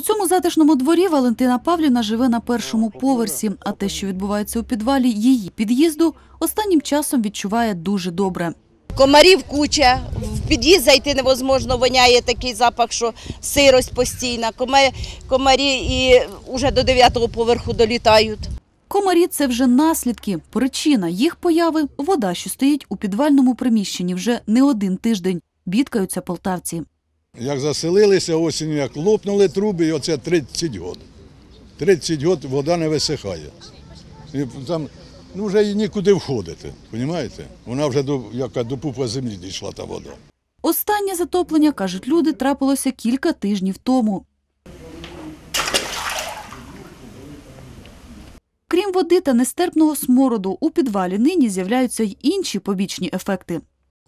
У цьому затишному дворі Валентина Павлівна живе на першому поверсі, а те, що відбувається у підвалі її під'їзду, останнім часом відчуває дуже добре. Комарів куча, в під'їзд зайти невозможно, воняє такий запах, що сирость постійна. Комарі і вже до дев'ятого поверху долітають. Комарі це вже наслідки. Причина їх появи вода, що стоїть у підвальному приміщенні вже не один тиждень. Бідкаються полтавці. Як заселилися осінню, як лопнули труби, і оце 30 років. 30 років вода не висихає. І там ну, вже і нікуди входити, розумієте? Вона вже до, яка до пупа землі дійшла та вода. Останнє затоплення, кажуть люди, трапилося кілька тижнів тому. Крім води та нестерпного смороду, у підвалі нині з'являються й інші побічні ефекти.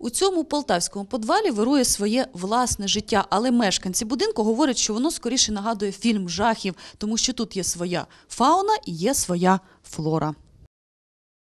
У цьому полтавському подвалі вирує своє власне життя, але мешканці будинку говорять, що воно скоріше нагадує фільм жахів, тому що тут є своя фауна і є своя флора.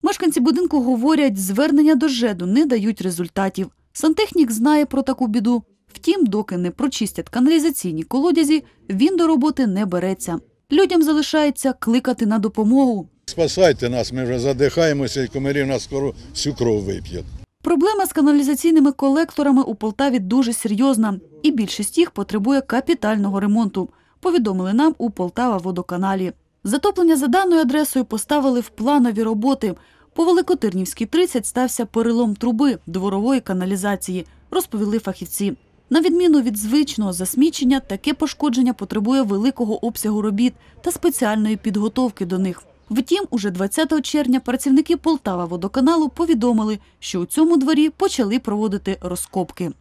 Мешканці будинку говорять, звернення до ЖЕДу не дають результатів. Сантехнік знає про таку біду. Втім, доки не прочистять каналізаційні колодязі, він до роботи не береться. Людям залишається кликати на допомогу. Спасайте нас, ми вже задихаємося, і комарі нас скоро всю кров вип'ють. Проблема з каналізаційними колекторами у Полтаві дуже серйозна, і більшість їх потребує капітального ремонту. Повідомили нам у Полтава водоканалі. Затоплення за даною адресою поставили в планові роботи. По Великотирнівській 30 стався перелом труби дворової каналізації, розповіли фахівці. На відміну від звичного засмічення, таке пошкодження потребує великого обсягу робіт та спеціальної підготовки до них. Втім, уже 20 червня працівники Полтава водоканалу повідомили, що у цьому дворі почали проводити розкопки.